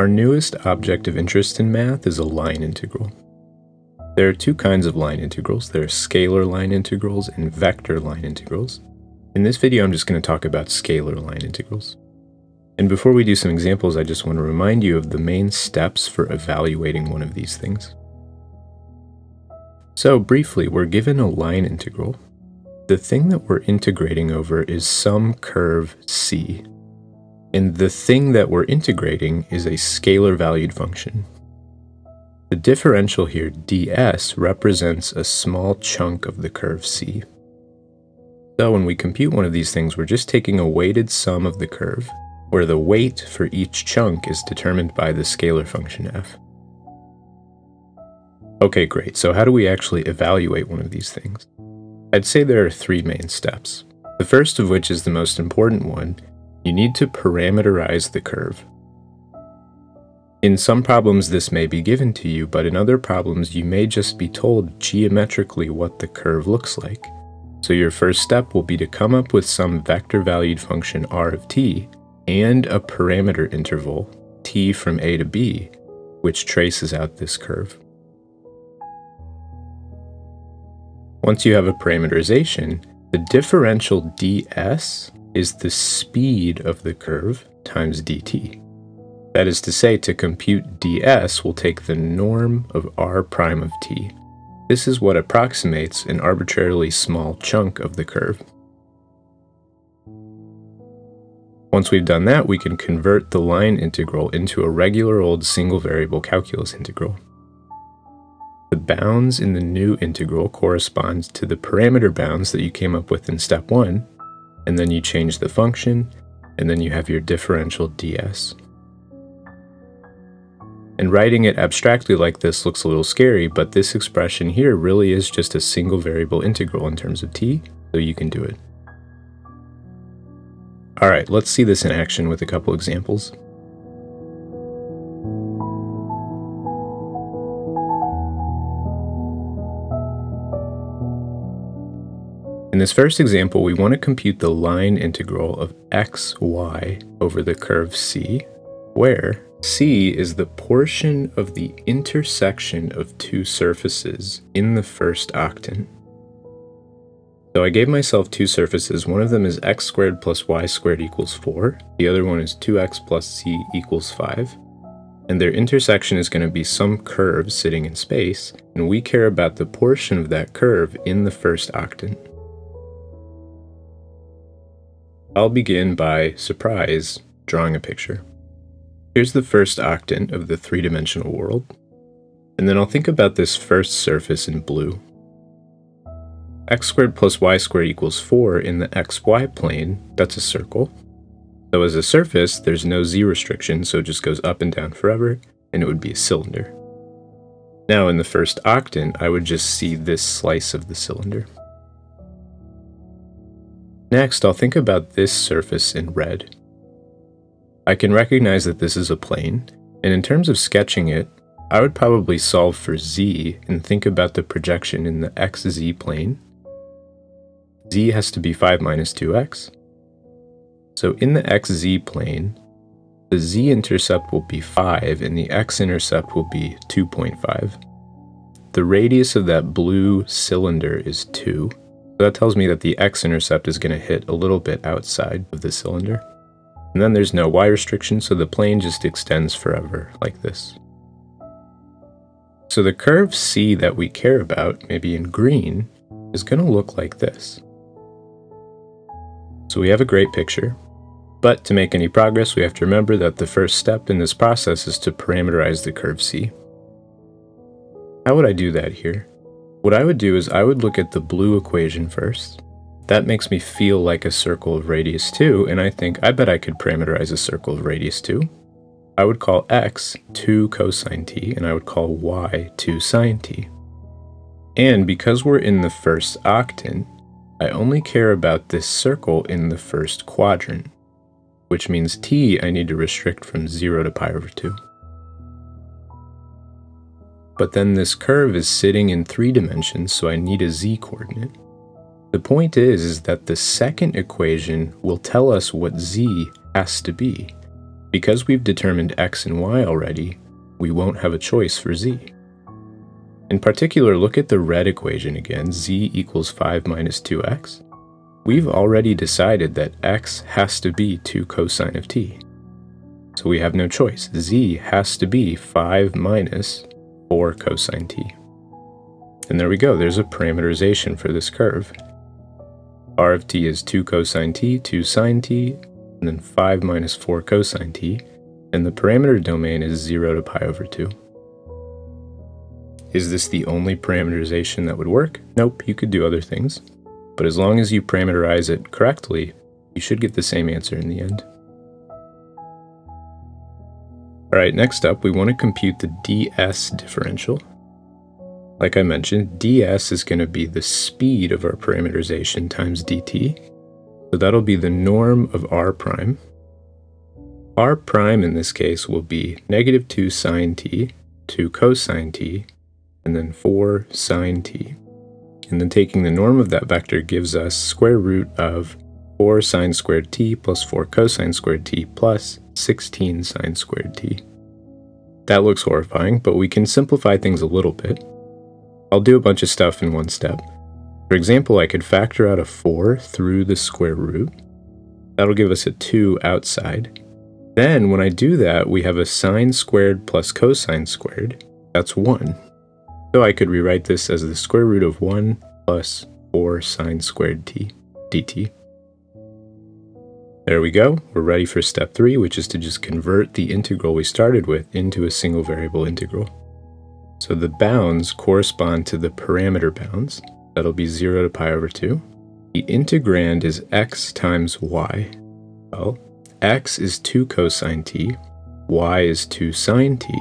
Our newest object of interest in math is a line integral. There are two kinds of line integrals. There are scalar line integrals and vector line integrals. In this video, I'm just going to talk about scalar line integrals. And before we do some examples, I just want to remind you of the main steps for evaluating one of these things. So briefly, we're given a line integral. The thing that we're integrating over is some curve c, and the thing that we're integrating is a scalar valued function. The differential here, ds, represents a small chunk of the curve c. So when we compute one of these things, we're just taking a weighted sum of the curve, where the weight for each chunk is determined by the scalar function f. Okay, great. So how do we actually evaluate one of these things? I'd say there are three main steps. The first of which is the most important one, you need to parameterize the curve. In some problems this may be given to you, but in other problems you may just be told geometrically what the curve looks like. So your first step will be to come up with some vector valued function r of t and a parameter interval, t from a to b, which traces out this curve. Once you have a parameterization, the differential ds is the speed of the curve times dt. That is to say, to compute ds, we'll take the norm of r prime of t. This is what approximates an arbitrarily small chunk of the curve. Once we've done that, we can convert the line integral into a regular old single variable calculus integral. The bounds in the new integral correspond to the parameter bounds that you came up with in step 1, and then you change the function, and then you have your differential ds. And writing it abstractly like this looks a little scary, but this expression here really is just a single variable integral in terms of t, so you can do it. Alright, let's see this in action with a couple examples. This first example, we want to compute the line integral of xy over the curve z, where c is the portion of the intersection of two surfaces in the first octant. So I gave myself two surfaces. One of them is x squared plus y squared equals 4. The other one is 2x plus c equals 5. And their intersection is going to be some curve sitting in space, and we care about the portion of that curve in the first octant. I'll begin by, surprise, drawing a picture. Here's the first octant of the three-dimensional world. And then I'll think about this first surface in blue. x squared plus y squared equals 4 in the xy plane, that's a circle. So as a surface, there's no z restriction, so it just goes up and down forever, and it would be a cylinder. Now in the first octant, I would just see this slice of the cylinder. Next, I'll think about this surface in red. I can recognize that this is a plane, and in terms of sketching it, I would probably solve for z and think about the projection in the xz plane. z has to be 5 minus 2x. So in the xz plane, the z-intercept will be 5 and the x-intercept will be 2.5. The radius of that blue cylinder is 2, so that tells me that the x-intercept is going to hit a little bit outside of the cylinder. And then there's no y restriction, so the plane just extends forever, like this. So the curve C that we care about, maybe in green, is going to look like this. So we have a great picture, but to make any progress, we have to remember that the first step in this process is to parameterize the curve C. How would I do that here? What I would do is I would look at the blue equation first. That makes me feel like a circle of radius 2, and I think I bet I could parameterize a circle of radius 2. I would call x 2 cosine t, and I would call y 2 sine t. And because we're in the first octant, I only care about this circle in the first quadrant, which means t I need to restrict from 0 to pi over 2 but then this curve is sitting in three dimensions, so I need a z coordinate. The point is, is that the second equation will tell us what z has to be. because we've determined x and y already, we won't have a choice for z. In particular, look at the red equation again, z equals 5 minus 2x. We've already decided that x has to be 2 cosine of t. So we have no choice. z has to be 5 minus 4 cosine t. And there we go, there's a parameterization for this curve. r of t is 2 cosine t, 2 sine t, and then 5 minus 4 cosine t, and the parameter domain is 0 to pi over 2. Is this the only parameterization that would work? Nope, you could do other things. But as long as you parameterize it correctly, you should get the same answer in the end. Alright, next up, we want to compute the ds differential. Like I mentioned, ds is going to be the speed of our parameterization times dt. So that'll be the norm of r prime. r prime in this case will be negative 2 sine t, 2 cosine t, and then 4 sine t. And then taking the norm of that vector gives us square root of 4 sine squared t plus 4 cosine squared t plus 16 sine squared t. That looks horrifying, but we can simplify things a little bit. I'll do a bunch of stuff in one step. For example, I could factor out a 4 through the square root. That'll give us a 2 outside. Then, when I do that, we have a sine squared plus cosine squared. That's 1. So I could rewrite this as the square root of 1 plus 4 sine squared t dt. There we go. We're ready for step 3, which is to just convert the integral we started with into a single variable integral. So the bounds correspond to the parameter bounds. That'll be 0 to pi over 2. The integrand is x times y. Well, x is 2 cosine t, y is 2 sine t,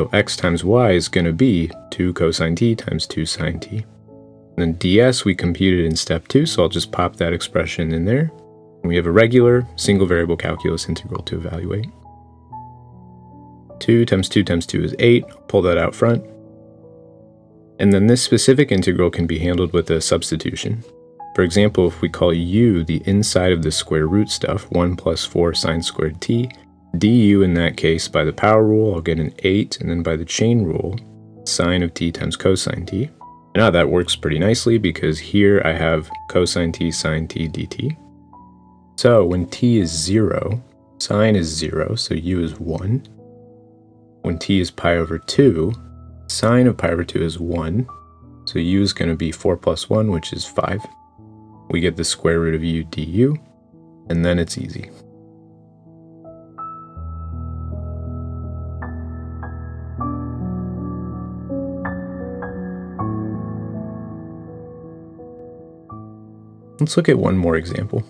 so x times y is going to be 2 cosine t times 2 sine t. And then ds we computed in step 2, so I'll just pop that expression in there. We have a regular single variable calculus integral to evaluate. 2 times 2 times 2 is 8. Pull that out front. And then this specific integral can be handled with a substitution. For example, if we call u the inside of the square root stuff, 1 plus 4 sine squared t, du in that case, by the power rule, I'll get an 8, and then by the chain rule, sine of t times cosine t. Now that works pretty nicely because here I have cosine t sine t dt. So when t is 0, sine is 0, so u is 1. When t is pi over 2, sine of pi over 2 is 1, so u is going to be 4 plus 1, which is 5. We get the square root of u du, and then it's easy. Let's look at one more example.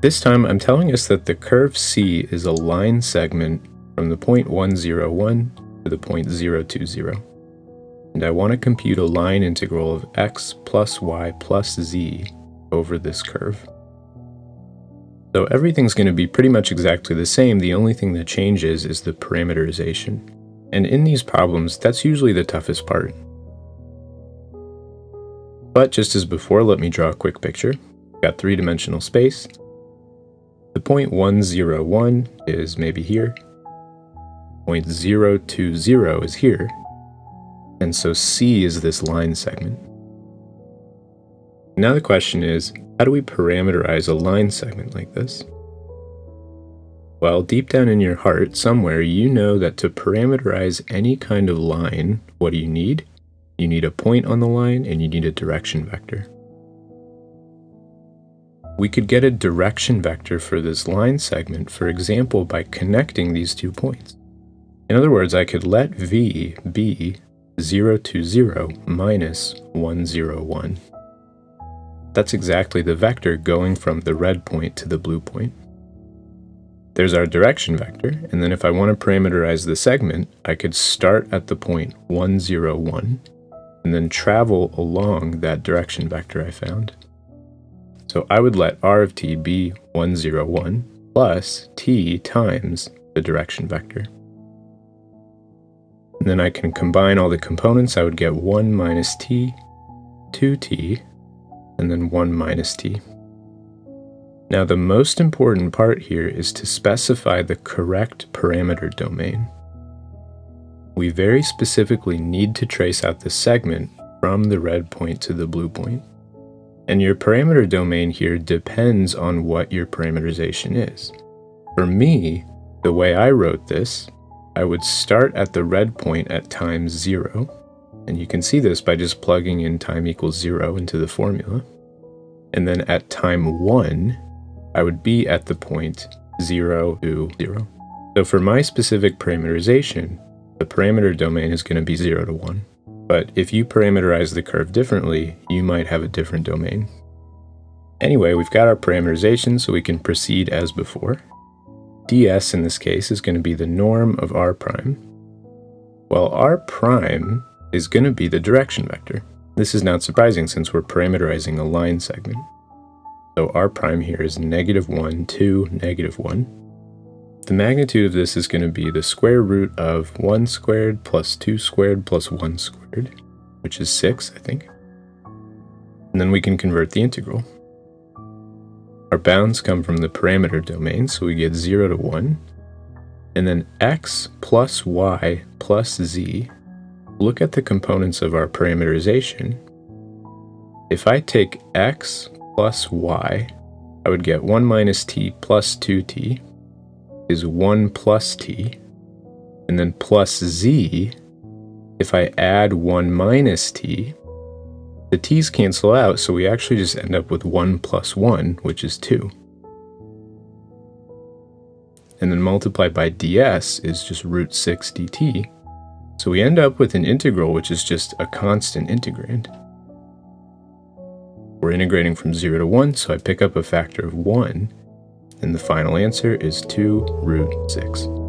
This time I'm telling us that the curve C is a line segment from the point 101 to the point 020. And I want to compute a line integral of x plus y plus z over this curve. So everything's going to be pretty much exactly the same, the only thing that changes is the parameterization. And in these problems, that's usually the toughest part. But just as before, let me draw a quick picture. We've got three-dimensional space. The point 101 is maybe here. Point 020 is here. And so C is this line segment. Now the question is, how do we parameterize a line segment like this? Well, deep down in your heart, somewhere, you know that to parameterize any kind of line, what do you need? You need a point on the line and you need a direction vector. We could get a direction vector for this line segment, for example, by connecting these two points. In other words, I could let v be 0 to 0 minus 1, 0, 1. That's exactly the vector going from the red point to the blue point. There's our direction vector, and then if I want to parameterize the segment, I could start at the point 1, 0, 1, and then travel along that direction vector I found. So I would let r of t be 101 plus t times the direction vector. And then I can combine all the components. I would get 1 minus t, 2t, and then 1 minus t. Now the most important part here is to specify the correct parameter domain. We very specifically need to trace out the segment from the red point to the blue point. And your parameter domain here depends on what your parameterization is. For me, the way I wrote this, I would start at the red point at time zero, and you can see this by just plugging in time equals zero into the formula. And then at time one, I would be at the point zero to zero. So for my specific parameterization, the parameter domain is going to be zero to one. But if you parameterize the curve differently, you might have a different domain. Anyway, we've got our parameterization, so we can proceed as before. ds in this case is going to be the norm of r prime, while r prime is going to be the direction vector. This is not surprising since we're parameterizing a line segment. So r prime here is negative 1 2, negative 1. The magnitude of this is going to be the square root of 1 squared plus 2 squared plus 1 squared, which is 6, I think. And then we can convert the integral. Our bounds come from the parameter domain, so we get 0 to 1. And then x plus y plus z look at the components of our parameterization, if I take x plus y, I would get 1 minus t plus 2t is 1 plus t, and then plus z, if I add 1 minus t, the t's cancel out, so we actually just end up with 1 plus 1, which is 2. And then multiplied by ds is just root 6 dt, so we end up with an integral which is just a constant integrand. We're integrating from 0 to 1, so I pick up a factor of 1, and the final answer is 2 root 6.